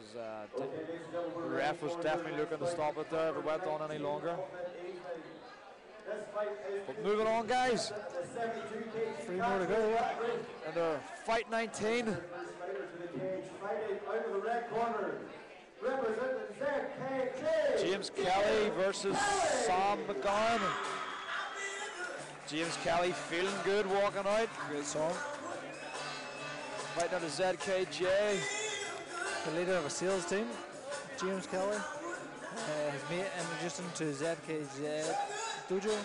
was uh, the ref was definitely looking to stop it there if it went on any longer. But moving on, guys. Three more to go. And uh, fight 19. Out of the red corner, representing ZKJ. James Kelly versus Sam McGowan. James Kelly feeling good walking out. Great song. Fighting out of ZKJ. The leader of a sales team, James Kelly, uh, his mate introduced him to ZKZ Dojo.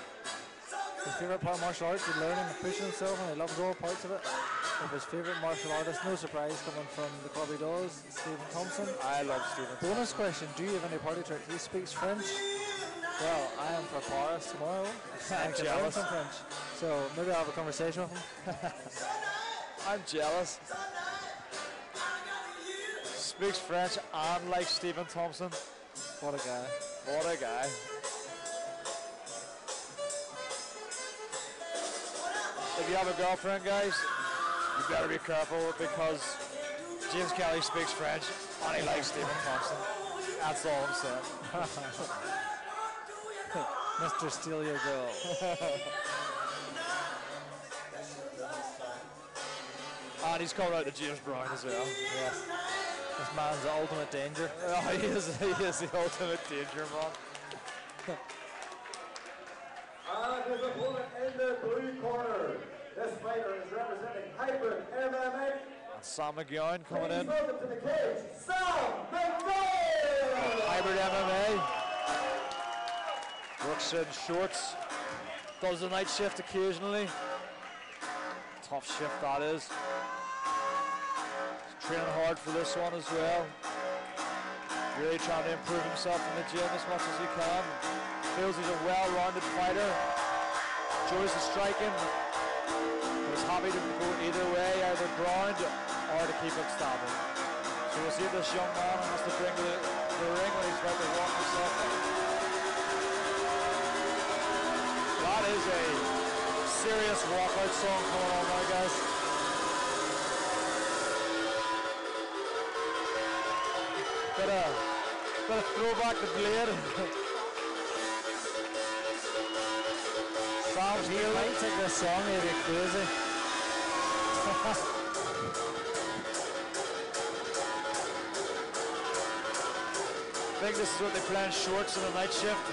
His favourite part of martial arts is learning and pushing himself, and he loves all parts of it. Of his favourite martial artist, no surprise, coming from the Corby Dolls, Stephen Thompson. I love Stephen. Bonus question: Do you have any party trick? He speaks French. Well, I am for Paris tomorrow. I can learn jealous. some French, so maybe I'll have a conversation with him. I'm jealous. Speaks French and like Stephen Thompson. What a guy! What a guy. If you have a girlfriend, guys, you better be careful because James Kelly speaks French and he likes Stephen Thompson. That's all I'm saying. Mr. Steal Your Girl. And he's called out to James Brown as well. Yes. This man's the ultimate danger. Oh, he is, he is the ultimate danger man. And his opponent in the blue corner. This fighter is representing Hybrid MMA. And Sam McGowan coming Please in. welcome to the cage, Sam McGowan! Hybrid MMA. Works in shorts. Does the night shift occasionally. Tough shift that is. He's training hard for this one as well. Really trying to improve himself in the gym as much as he can. Feels he's a well-rounded fighter. Enjoys the striking. Is happy to go either way, either ground or to keep it stabbing. So we'll see if this young man has to bring the, the ring when he's about to walk himself in. That is a serious walkout song coming on now, guys. Bit uh, of, bit of throwback to Blade. Sam's He might take this song, he'd be crazy. I think this is what they play in shorts in the night shift.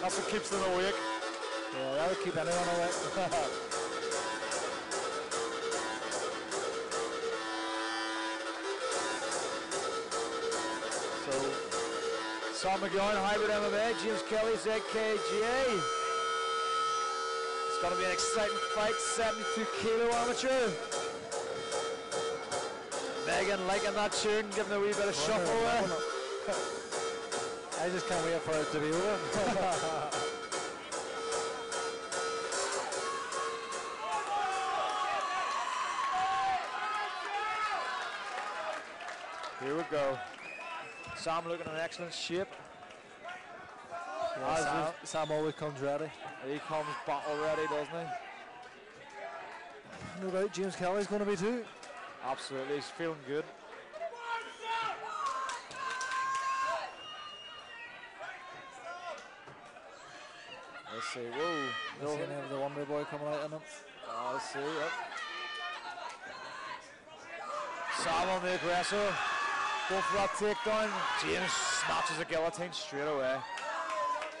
That's what keeps them awake. Yeah, that would keep anyone awake. Sam McGowan, Hybrid MMA, James Kelly, ZKGA. It's going to be an exciting fight, 72 kilo amateur. Megan liking that tune, giving a wee bit of shuffle there. I just can't wait for it to be over. Sam looking in excellent shape. Yeah, Sam, Sam always comes ready. He comes battle ready, doesn't he? No doubt James Kelly's going to be too. Absolutely, he's feeling good. Let's see. Whoa. To have the Wonder Boy coming out in him. Oh, let's see. Yep. Sam on the aggressor. Go for that takedown. James snatches a guillotine straight away.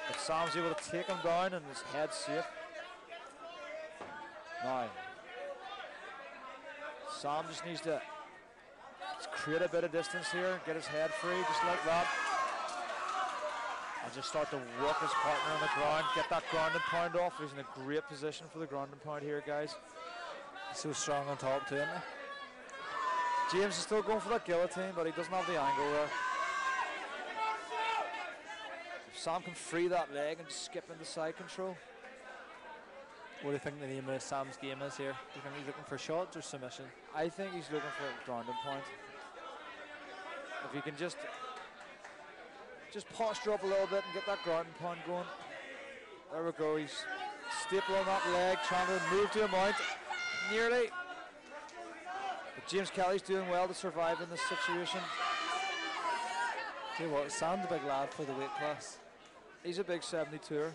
But Sam's able to take him down and his head's safe. Now, Sam just needs to create a bit of distance here, get his head free, just like that. And just start to work his partner on the ground, get that ground pound off. He's in a great position for the ground pound here, guys. So strong on top too, isn't he? James is still going for that guillotine, but he doesn't have the angle there. If Sam can free that leg and just skip into side control. What do you think the name of Sam's game is here? Do you think he's looking for shots or submission? I think he's looking for a ground and pound. If he can just just posture up a little bit and get that ground and pound going. There we go. He's stapling that leg, trying to move to a mount. Nearly. But James Kelly's doing well to survive in this situation. Tell you what, Sam's a big lad for the weight class. He's a big 72er.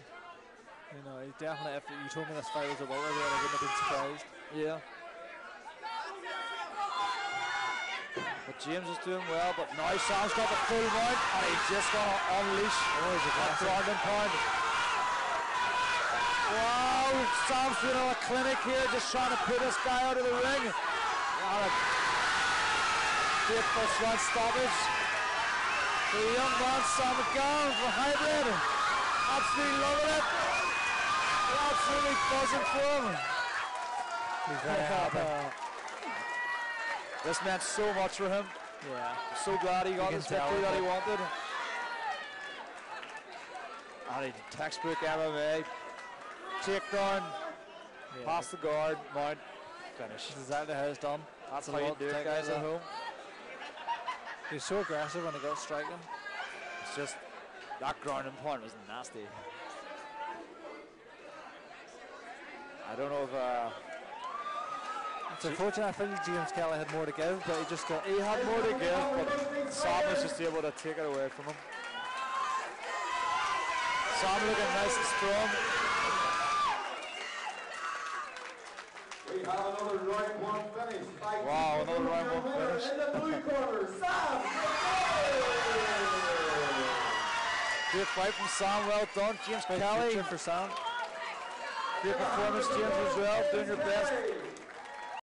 You know, he definitely, if you told me this fight was a welterweight, I wouldn't have been surprised. Yeah. But James is doing well, but now Sam's got the full mount and he's just going to unleash Oh, he's that ground and pound. Wow, Sam's doing a clinic here, just trying to put this guy out of the ring. And a great first round stoppage. The young man, Sam McGowan from Hybrid. Absolutely loving it. Absolutely buzzing for him. He's very happy. This meant so much for him. Yeah. So glad he got his victory that he wanted. And he textbook MMA. Takedown, yeah. pass the guard, mount, finish. That's exactly how it's done. That's a how you do it, guys at home. He's so aggressive when he got striking. It's just that grounding point was nasty. I don't know if uh, It's unfortunate. I feel James Kelly had more to give, but he just got. he had more to give, but Sam was just able to take it away from him. Sam looking nice and strong. We have another round one finish. by Wow, TKO another round one finish. In the blue corner, Sam McGowan. Great fight from Sam, well done. James Kelly. future for Sam. Great performance, James, as well. Doing your best.